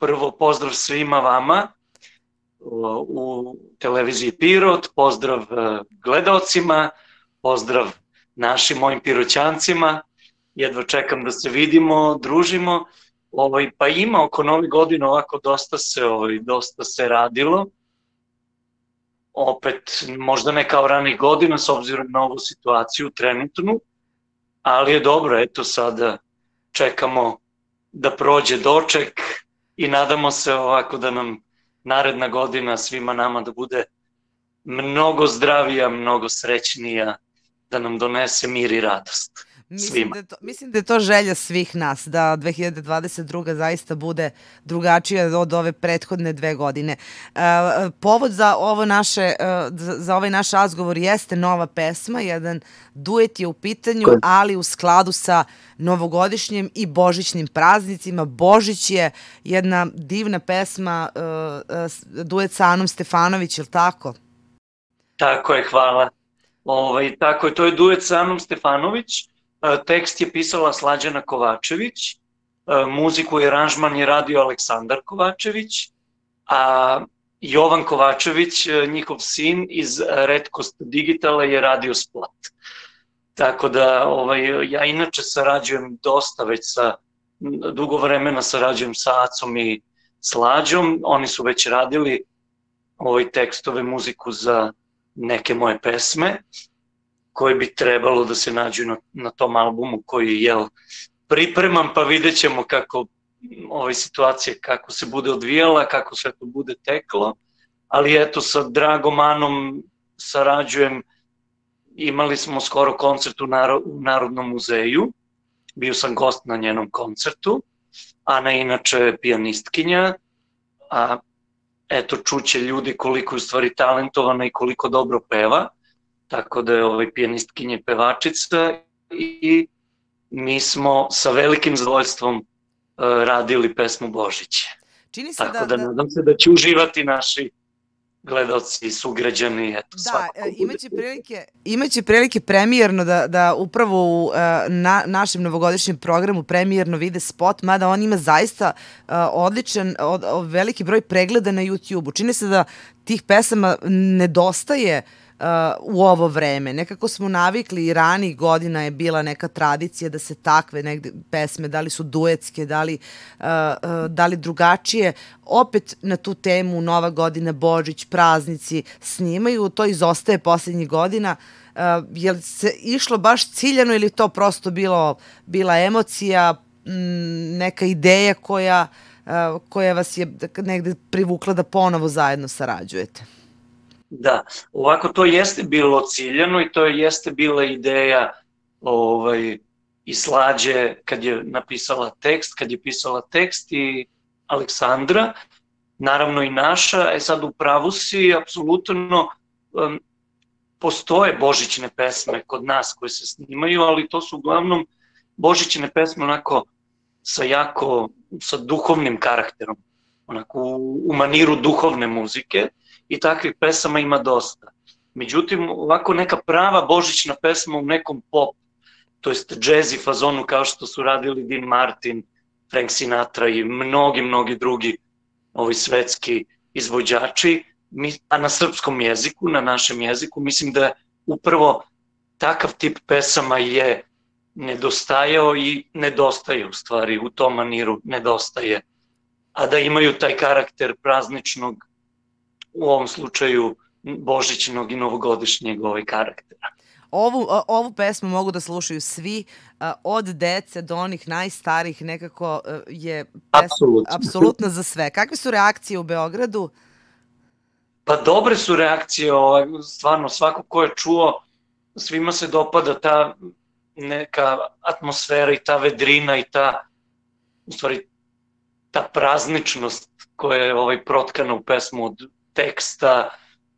prvo pozdrav svima vama u televiziji Pirot, pozdrav e, gledalcima, pozdrav našim mojim piroćancima, jedva čekam da se vidimo, družimo, ovaj, pa ima oko novi godina ovako dosta se, ovaj, dosta se radilo, opet možda ne kao ranih godina s obzirom na ovu situaciju trenutnu, ali je dobro, eto sada čekamo da prođe doček i nadamo se ovako da nam naredna godina svima nama da bude mnogo zdravija, mnogo srećnija, da nam donese mir i radost. Mislim da, to, mislim da je to želja svih nas, da 2022. zaista bude drugačija od ove prethodne dve godine. Uh, povod za ovo naše, uh, za ovaj naš razgovor jeste nova pesma, jedan duet je u pitanju, ali u skladu sa novogodišnjim i božićnim praznicima. Božić je jedna divna pesma, uh, duet sa Anom Stefanović, je li tako? Tako je, hvala. Ovaj, tako je, to je duet sa Anom Stefanović Tekst je pisala Slađana Kovačević, muziku i aranžman je radio Aleksandar Kovačević, a Jovan Kovačević, njihov sin iz Redkost Digitala je radio Splat. Tako da ovaj, ja inače sarađujem dosta već sa, dugo vremena sarađujem sa Acom i Slađom, oni su već radili ovaj tekstove, muziku za neke moje pesme koje bi trebalo da se nađu na, na tom albumu koji je pripremam, pa vidjet ćemo kako ove situacije, kako se bude odvijala, kako sve to bude teklo, ali eto sa Dragom Anom sarađujem, imali smo skoro koncert u, Naro, u Narodnom muzeju, bio sam gost na njenom koncertu, Ana inače pijanistkinja, a eto čuće ljudi koliko je u stvari talentovana i koliko dobro peva, tako da je ovaj pijanistkinja i pevačica i mi smo sa velikim zadovoljstvom uh, radili pesmu Božiće. Čini se tako da, da, da nadam se da će uživati naši gledalci i sugrađani, eto, da, e, imaće prilike, imaće prilike premijerno da, da upravo u uh, na, našem novogodišnjem programu premijerno vide spot, mada on ima zaista uh, odličan, od, od, veliki broj pregleda na YouTube-u. Čini se da tih pesama nedostaje uh, u ovo vreme. Nekako smo navikli i ranih godina je bila neka tradicija da se takve negde pesme, da li su duetske, da li, uh, uh, da li drugačije, opet na tu temu Nova godina, Božić, praznici snimaju, to izostaje poslednjih godina. Uh, je li se išlo baš ciljano ili to prosto bilo, bila emocija, m, neka ideja koja, uh, koja vas je negde privukla da ponovo zajedno sarađujete? Da, ovako to jeste bilo ciljano i to jeste bila ideja ovaj, i slađe kad je napisala tekst, kad je pisala tekst i Aleksandra, naravno i naša, e sad u pravu si, apsolutno um, postoje božićne pesme kod nas koje se snimaju, ali to su uglavnom božićne pesme onako sa jako, sa duhovnim karakterom, onako u, u maniru duhovne muzike, i takvih pesama ima dosta. Međutim, ovako neka prava božićna pesma u nekom pop, to jest jazzy fazonu kao što su radili Dean Martin, Frank Sinatra i mnogi, mnogi drugi ovi svetski izvođači, a na srpskom jeziku, na našem jeziku, mislim da upravo takav tip pesama je nedostajao i nedostaje u stvari u tom maniru nedostaje a da imaju taj karakter prazničnog u ovom slučaju božićnog i novogodišnjeg ovaj karaktera. Ovu, ovu pesmu mogu da slušaju svi, od dece do onih najstarih, nekako e, je apsolutno. apsolutno za sve. Kakve su reakcije u Beogradu? Pa dobre su reakcije, ovaj, stvarno svako ko je čuo, svima se dopada ta neka atmosfera i ta vedrina i ta, u stvari, ta prazničnost koja je ovaj protkana u pesmu od teksta,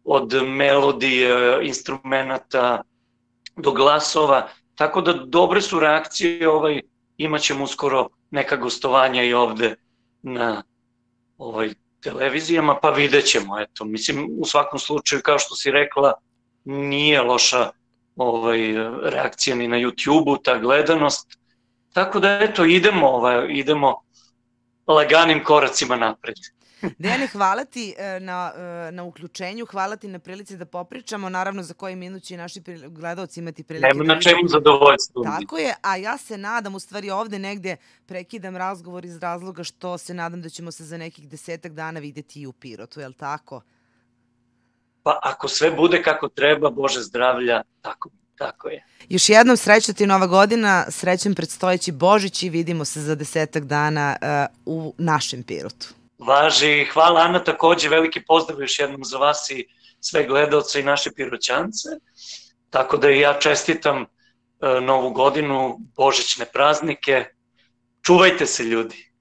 od melodije, instrumenta do glasova, tako da dobre su reakcije, ovaj, imaćemo uskoro neka gostovanja i ovde na ovaj, televizijama, pa vidjet ćemo, eto, mislim, u svakom slučaju, kao što si rekla, nije loša ovaj, reakcija ni na YouTube-u, ta gledanost, tako da, eto, idemo, ovaj, idemo laganim koracima napred. Dejane, hvala ti e, na, e, na uključenju, hvala ti na prilici da popričamo, naravno za koji minut će naši gledalci imati prilike. Nema da na čemu zadovoljstvo. Tako je, a ja se nadam, u stvari ovde negde prekidam razgovor iz razloga što se nadam da ćemo se za nekih desetak dana videti i u Pirotu, je li tako? Pa ako sve bude kako treba, Bože zdravlja, tako, tako je. Još jednom srećna ti nova godina, srećan predstojeći Božić i vidimo se za desetak dana uh, u našem Pirotu. Važi, hvala Ana, takođe veliki pozdrav još jednom za vas i sve gledalce i naše piroćance. Tako da i ja čestitam uh, novu godinu, božićne praznike. Čuvajte se ljudi.